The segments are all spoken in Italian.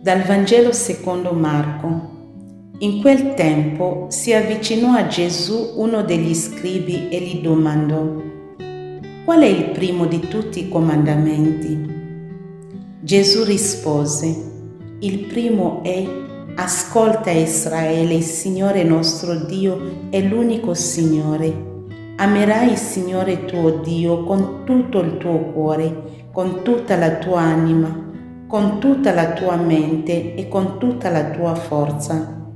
Dal Vangelo secondo Marco. In quel tempo si avvicinò a Gesù uno degli scribi e gli domandò, Qual è il primo di tutti i comandamenti? Gesù rispose, Il primo è, Ascolta Israele, il Signore nostro Dio è l'unico Signore. Amerai il Signore tuo Dio con tutto il tuo cuore, con tutta la tua anima con tutta la tua mente e con tutta la tua forza.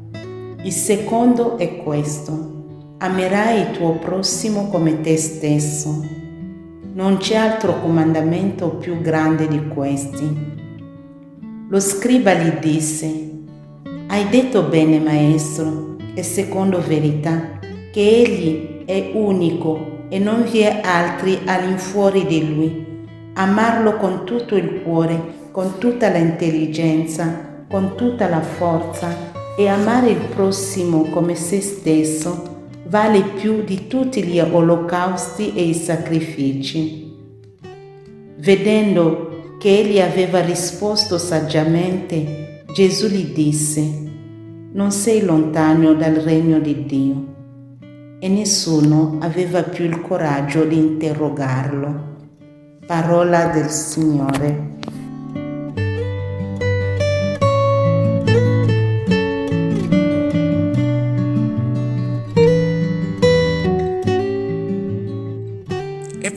Il secondo è questo, amerai il tuo prossimo come te stesso. Non c'è altro comandamento più grande di questi. Lo scriba gli disse, hai detto bene maestro, e secondo verità, che egli è unico e non vi è altri all'infuori di lui. Amarlo con tutto il cuore con tutta l'intelligenza, con tutta la forza e amare il prossimo come se stesso vale più di tutti gli olocausti e i sacrifici. Vedendo che egli aveva risposto saggiamente, Gesù gli disse, non sei lontano dal regno di Dio. E nessuno aveva più il coraggio di interrogarlo. Parola del Signore.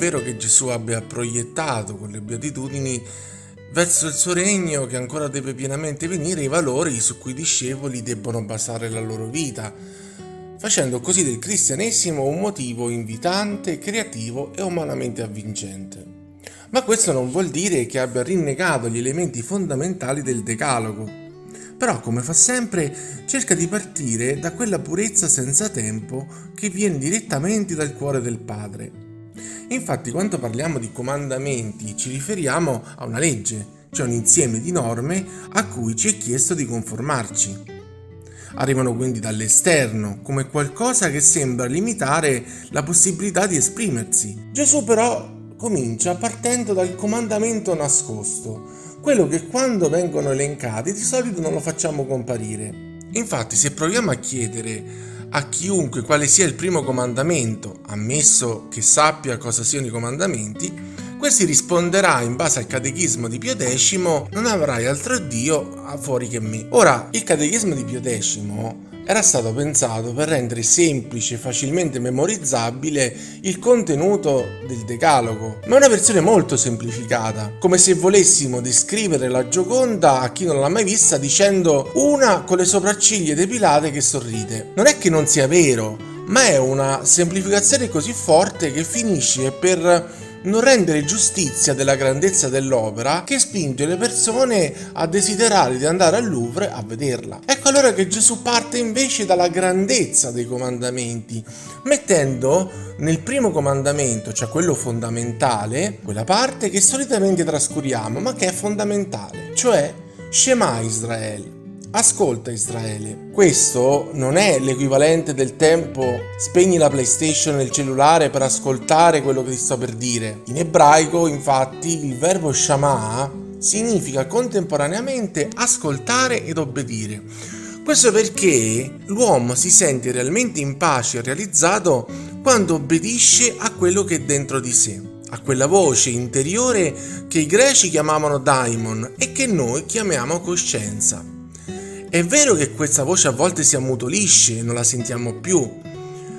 vero che Gesù abbia proiettato con le beatitudini verso il suo regno che ancora deve pienamente venire i valori su cui i discepoli debbono basare la loro vita, facendo così del cristianesimo un motivo invitante, creativo e umanamente avvincente. Ma questo non vuol dire che abbia rinnegato gli elementi fondamentali del decalogo. Però, come fa sempre, cerca di partire da quella purezza senza tempo che viene direttamente dal cuore del Padre Infatti quando parliamo di comandamenti ci riferiamo a una legge, cioè un insieme di norme a cui ci è chiesto di conformarci. Arrivano quindi dall'esterno, come qualcosa che sembra limitare la possibilità di esprimersi. Gesù però comincia partendo dal comandamento nascosto, quello che quando vengono elencati di solito non lo facciamo comparire. Infatti se proviamo a chiedere a chiunque quale sia il primo comandamento, ammesso che sappia cosa siano i comandamenti, questi risponderà in base al catechismo di Pio X, non avrai altro Dio fuori che me. Ora, il catechismo di Pio X era stato pensato per rendere semplice e facilmente memorizzabile il contenuto del Decalogo, ma è una versione molto semplificata, come se volessimo descrivere la Gioconda a chi non l'ha mai vista dicendo una con le sopracciglia depilate che sorride. Non è che non sia vero, ma è una semplificazione così forte che finisce per non rendere giustizia della grandezza dell'opera che spinge le persone a desiderare di andare al Louvre a vederla. Ecco allora che Gesù parte invece dalla grandezza dei comandamenti, mettendo nel primo comandamento, cioè quello fondamentale, quella parte che solitamente trascuriamo, ma che è fondamentale, cioè Shema Israel. Ascolta Israele, questo non è l'equivalente del tempo spegni la PlayStation nel cellulare per ascoltare quello che ti sto per dire. In ebraico, infatti, il verbo shama significa contemporaneamente ascoltare ed obbedire. Questo perché l'uomo si sente realmente in pace e realizzato quando obbedisce a quello che è dentro di sé, a quella voce interiore che i greci chiamavano daimon e che noi chiamiamo coscienza. È vero che questa voce a volte si ammutolisce e non la sentiamo più,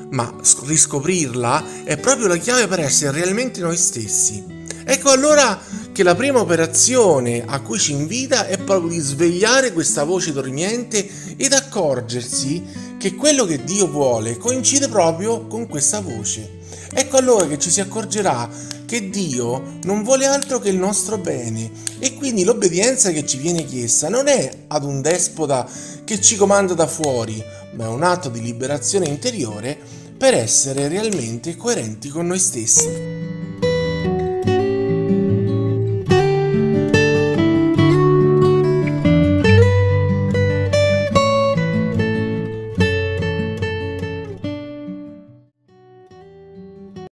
ma riscoprirla è proprio la chiave per essere realmente noi stessi. Ecco allora che la prima operazione a cui ci invita è proprio di svegliare questa voce dormiente ed accorgersi che quello che Dio vuole coincide proprio con questa voce. Ecco allora che ci si accorgerà che Dio non vuole altro che il nostro bene e quindi l'obbedienza che ci viene chiesta non è ad un despota che ci comanda da fuori, ma è un atto di liberazione interiore per essere realmente coerenti con noi stessi.